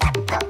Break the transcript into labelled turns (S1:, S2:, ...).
S1: Pop, pop.